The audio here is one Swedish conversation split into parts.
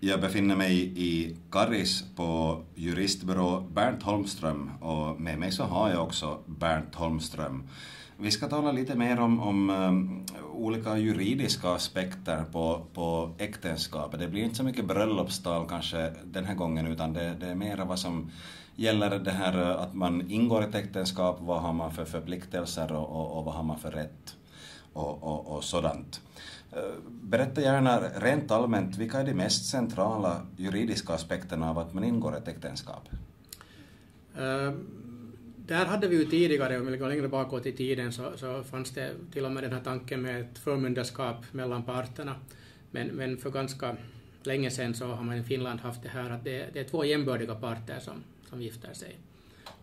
Jag befinner mig i Karis på juristbyrå Bernt Holmström och med mig så har jag också Bernt Holmström. Vi ska tala lite mer om, om um, olika juridiska aspekter på, på äktenskapet. Det blir inte så mycket bröllopstal kanske den här gången utan det, det är mer vad som gäller det här eh, att man ingår ett äktenskap, vad har man för förpliktelser och, och, och vad har man för rätt och, och, och sådant. Eh, berätta gärna rent allmänt, vilka är de mest centrala juridiska aspekterna av att man ingår ett äktenskap? Uh, där hade vi ju tidigare, om vi går längre bakåt i tiden, så, så fanns det till och med den här tanken med ett förmyndarskap mellan parterna. Men, men för ganska länge sedan så har man i Finland haft det här att det, det är två jämbördiga parter som, som gifter sig.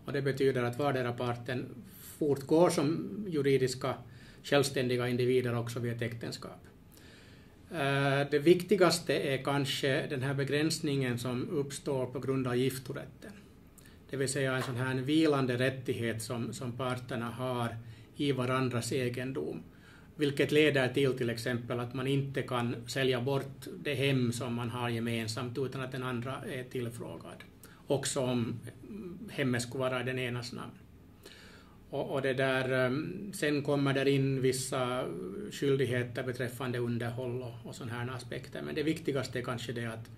Och det betyder att vardera parten fortgår som juridiska självständiga individer också vid ett äktenskap. Eh, det viktigaste är kanske den här begränsningen som uppstår på grund av giftorätten. Det vill säga en sån här vilande rättighet som, som parterna har i varandras egendom. Vilket leder till till exempel att man inte kan sälja bort det hem som man har gemensamt utan att den andra är tillfrågad. Också om hemmet skulle vara i den enas namn. Och, och, det där, eh, sen kommer det in vissa skyldigheter beträffande underhåll och, och sådana här aspekter. Men det viktigaste är kanske det att,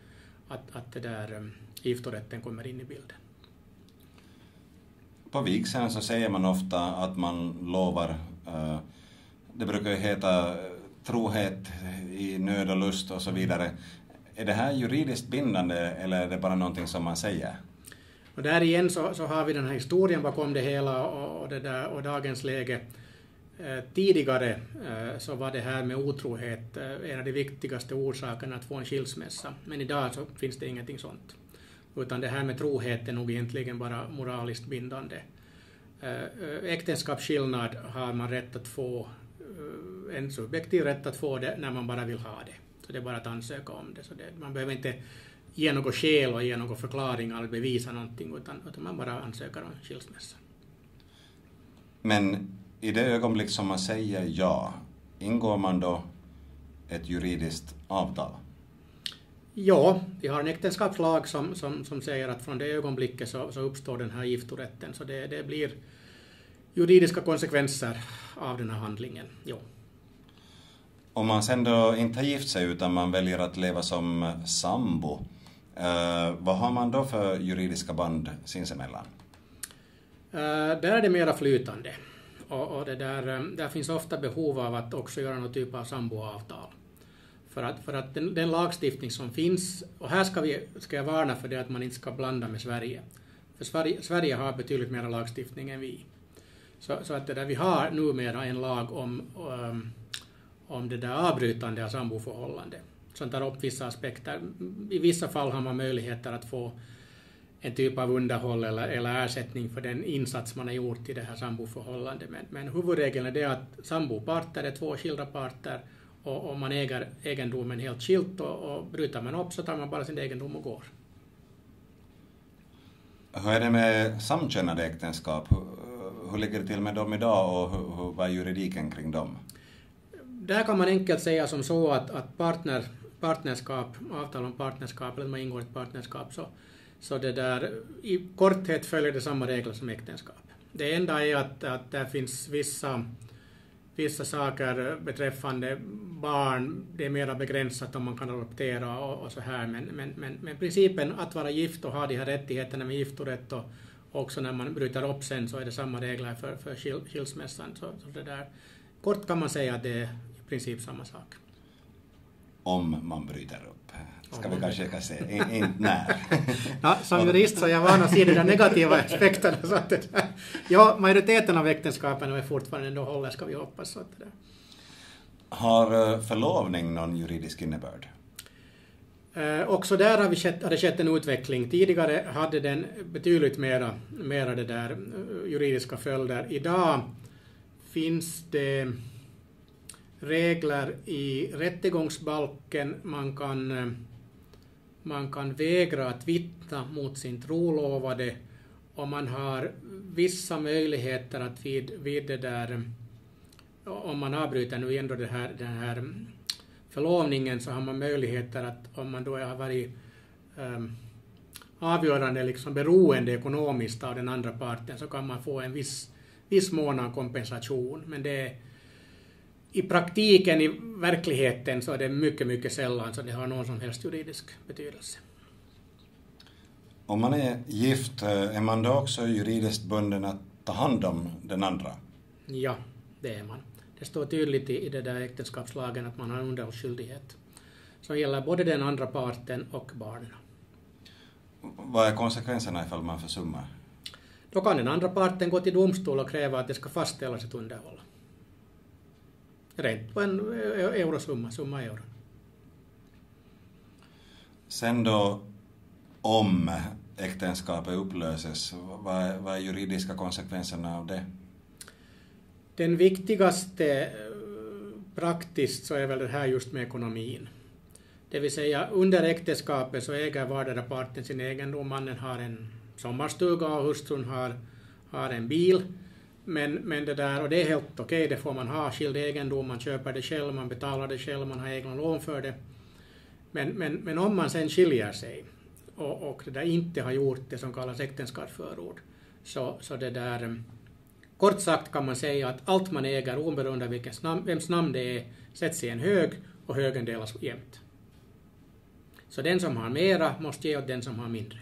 att, att det där eh, giftorätten kommer in i bilden. På vigseln så säger man ofta att man lovar, uh, det brukar ju heta trohet i nöd och lust och så vidare. Är det här juridiskt bindande eller är det bara någonting som man säger? Och där igen så, så har vi den här historien bakom det hela och, och, det där, och dagens läge. Eh, tidigare eh, så var det här med otrohet eh, en av de viktigaste orsakerna att få en skilsmässa, men idag så finns det ingenting sånt. Utan det här med trohet är nog egentligen bara moraliskt bindande. Eh, eh, äktenskapsskillnad har man rätt att få, eh, en subjektiv rätt att få det när man bara vill ha det. Så det är bara att ansöka om det. Så det, man behöver inte ge något skäl och ge någon förklaring eller bevisa någonting, utan, utan man bara ansöker om skilsmässa. Men i det ögonblick som man säger ja, ingår man då ett juridiskt avtal? Ja, vi har en äktenskapslag som, som, som säger att från det ögonblicket så, så uppstår den här giftorätten, så det, det blir juridiska konsekvenser av den här handlingen. Jo. Om man sen då inte har gift sig utan man väljer att leva som sambo, Uh, vad har man då för juridiska band sinsemellan? Uh, där är det mera flytande. Och, och det där, eh, där finns ofta behov av att också göra någon typ av samboavtal. För att, för att den, den, lagstiftning som finns, och här ska, vi, ska jag varna för det att man inte ska blanda med Sverige. För Sverige, Sverige har betydligt mer lagstiftning än vi. Så, så att det där, vi har numera en lag om, um, om det där avbrytande av samboförhållande som tar upp vissa aspekter. I vissa fall har man möjligheter att få en typ av underhåll eller, eller ersättning för den insats man har gjort i det här samboförhållandet. Men, men huvudregeln är det att samboparter är två skilda parter och, och man äger egendomen helt skilt och, och bryter man upp så tar man bara sin egendom och går. Hur är det med samkönade äktenskap? Hur, hur ligger det till med dem idag och hur, hur, vad är juridiken kring dem? Där kan man enkelt säga som så att, att partner partnerskap, avtal om partnerskap, eller man ingår ett partnerskap, så, så det där, i korthet följer det samma regler som äktenskap. Det enda är att, att det finns vissa, vissa saker beträffande barn, det är mera begränsat om man kan adoptera och, och så här, men, men, men, men principen att vara gift och ha de här rättigheterna med giftorätt och också när man bryter upp sen så är det samma regler för, för skil, skilsmässan. Så, så det där, kort kan man säga att det är i princip samma sak om man bryter upp. Ska vi kanske säga, inte när. ja, som jurist så är jag van att se de där negativa aspekterna. Så att det ja, majoriteten av äktenskapen är fortfarande ändå håller, ska vi hoppas. Så att det. Har eh, förlovning någon juridisk innebörd? Eh, också där har, vi skett, har det skett en utveckling. Tidigare hade den betydligt mera, mera det där eh, juridiska följder. Idag finns det regler i rättegångsbalken. Man kan, eh, man kan vägra att vittna mot sin trolovade och man har vissa möjligheter att vid, vid det där, eh, om man avbryter nu ändå det här, den här mm, förlovningen så har man möjligheter att om man då har varit um, avgörande liksom beroende ekonomiskt av den andra parten så kan man få en viss, viss månad kompensation. Men det är, i praktiken, i verkligheten, så är det mycket, mycket sällan så det har någon som helst juridisk betydelse. Om man är gift, eh, är man då också juridiskt bunden att ta hand om den andra? Ja, det är man. Det står tydligt i, i det där äktenskapslagen att man har underhållsskyldighet som gäller både den andra parten och barnen. Vad är konsekvenserna ifall man försummar? Då kan den andra parten gå till domstol och kräva att det ska fastställas ett underhåll. Rent på en eurosumma, summa euro. Sen då, om äktenskapet upplöses, vad är, vad är juridiska konsekvenserna av det? Den viktigaste praktiskt så är väl det här just med ekonomin. Det vill säga under äktenskapet så äger vardera parten sin egendom. Mannen har en sommarstuga och hustrun har, har en bil. Men, men det där, och det är helt okej, okay, det får man ha, skild egendom, man köper det själv, man betalar det själv, man har egna lån för det. Men, men, men om man sen skiljer sig och, och det där inte har gjort det som kallas äktenskapsförord, så, så det där, mm, kort sagt kan man säga att allt man äger, oberoende av vilkens nam, vems namn det är, sätts i en hög och högen delas jämnt. Så den som har mera måste ge åt den som har mindre.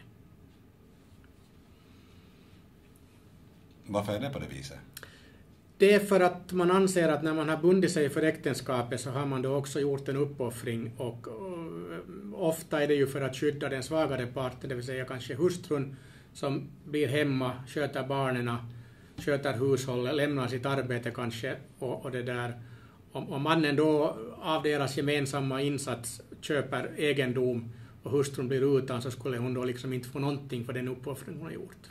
Varför är det på det viset? Det är för att man anser att när man har bundit sig för äktenskapet så har man då också gjort en uppoffring och, och ofta är det ju för att skydda den svagare parten, det vill säga kanske hustrun som blir hemma, sköter barnen, sköter hushållet, lämnar sitt arbete kanske och, och det där. Om, om mannen då av deras gemensamma insats köper egendom och hustrun blir utan så skulle hon då liksom inte få någonting för den uppoffring hon har gjort.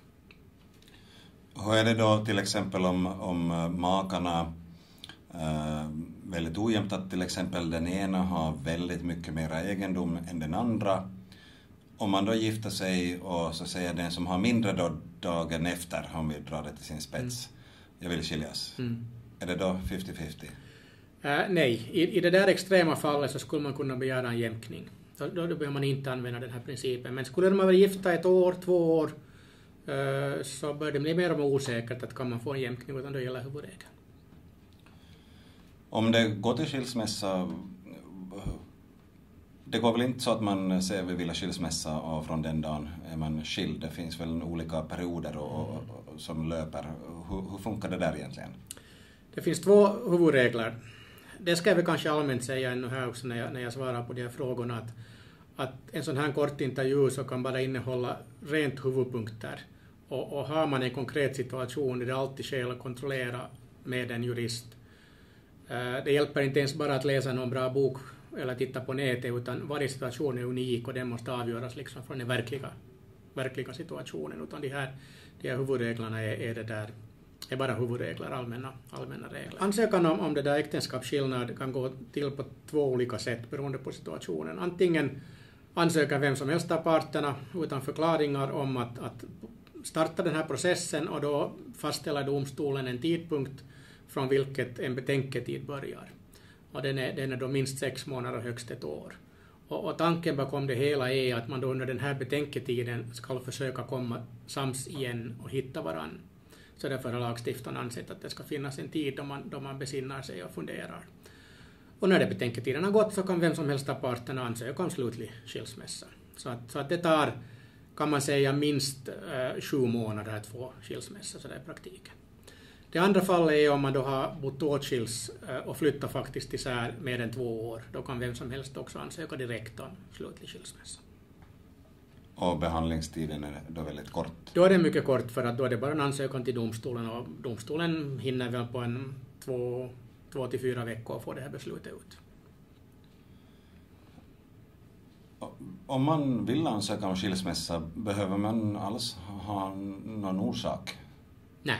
Hur är det då till exempel om, om eh, makarna äh, väldigt ojämnt att till exempel den ena har väldigt mycket mer egendom än den andra. Om man då gifter sig och så säger den som har mindre då dagen efter, om vi drar det till sin spets, mm. jag vill skiljas. Mm. Är det då 50-50? Äh, nej, I, i det där extrema fallet så skulle man kunna begära en jämkning. Då, då, behöver man inte använda den här principen. Men skulle de vara gifta ett år, två år, så bör det bli mer och mer osäkert att kan man få en jämkning, utan då gäller huvudregeln. Om det går till skilsmässa, det går väl inte så att man säger vi vill ha skilsmässa och från den dagen är man skild. Det finns väl olika perioder och, och, som löper. Hur, hur funkar det där egentligen? Det finns två huvudregler det ska jag väl kanske allmänt säga ännu här också när jag, när jag svarar på de här frågorna, att, att en sån här kort intervju så kan bara innehålla rent huvudpunkter. Och, och har man en konkret situation är det alltid skäl att kontrollera med en jurist. Eh, det hjälper inte ens bara att läsa någon bra bok eller titta på nätet, utan varje situation är unik och den måste avgöras liksom från den verkliga, verkliga situationen. Utan de här, de här huvudreglerna är, är det där är bara huvudregler, allmänna, allmänna regler. Ansökan om, om det där äktenskapsskillnad kan gå till på två olika sätt beroende på situationen. Antingen ansöker vem som helst av parterna utan förklaringar om att, att starta den här processen och då fastställer domstolen en tidpunkt från vilket en betänketid börjar. Och den är, den är då minst sex månader och högst ett år. Och, och, tanken bakom det hela är att man då under den här betänketiden ska försöka komma sams igen och hitta varandra. Så därför har lagstiftaren ansett att det ska finnas en tid då man, då man besinnar sig och funderar. Och när det betänketiden har gått så kan vem som helst av parterna ansöka om slutlig skilsmässa. Så att, så att det tar, kan man säga, minst eh, sju månader att få skilsmässa, så det är praktiken. Det andra fallet är om man då har bott åtskils eh, och flyttat faktiskt isär mer än två år. Då kan vem som helst också ansöka direkt om slutlig skilsmässa. Och behandlingstiden är då väldigt kort? Då är den mycket kort för att då är det bara en ansökan till domstolen och domstolen hinner väl på en två, två till fyra veckor få det här beslutet ut. Om man vill ansöka om skilsmässa, behöver man alls ha någon orsak? Nej.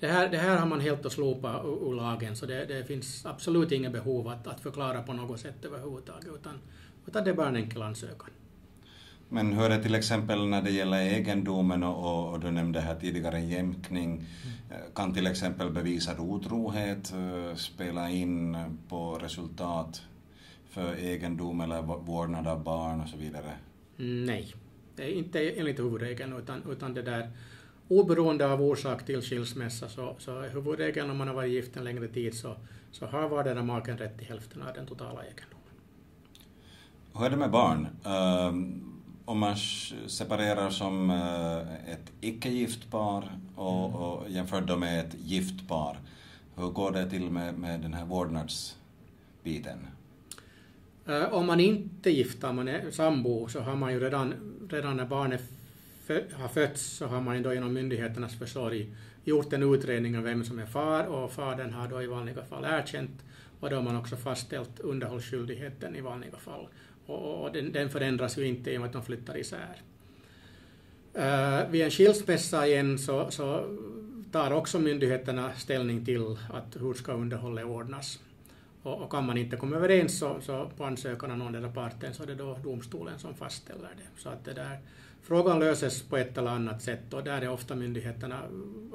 Det här, det här har man helt att slopa ur lagen, så det, det finns absolut inget behov att, att förklara på något sätt överhuvudtaget, utan, utan det är bara en enkel ansökan. Men hur är det till exempel när det gäller egendomen och, och du nämnde här tidigare jämkning, mm. kan till exempel bevisad otrohet eh, spela in på resultat? För egendom eller vårdnad av barn och så vidare? Nej, det är inte enligt huvudregeln utan, utan det där oberoende av orsak till skilsmässa så, så är huvudregeln om man har varit gift en längre tid så, så har vardera maken rätt till hälften av den totala egendomen. Hur är det med barn? Um, om man separerar som uh, ett icke-gift par och, mm. och jämfört då med ett gift par, hur går det till med, med den här vårdnadsbiten? Eh, om man inte är gift, om man är sambo, så har man ju redan, redan när barnet har fötts så har man ju då genom myndigheternas försorg gjort en utredning av vem som är far och fadern har då i vanliga fall erkänt och då har man också fastställt underhållsskyldigheten i vanliga fall. Och, och den, den, förändras ju inte i och med att de flyttar isär. Uh, vid en skilsmässa igen så, så tar också myndigheterna ställning till att hur ska underhållet ordnas. Och, och kan man inte komma överens så, så på ansökan av någon av parten så är det då domstolen som fastställer det. Så att det där, frågan löses på ett eller annat sätt och där är ofta myndigheterna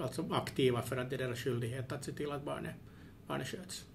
alltså aktiva för att det är deras skyldighet att se till att barnet, barnet sköts.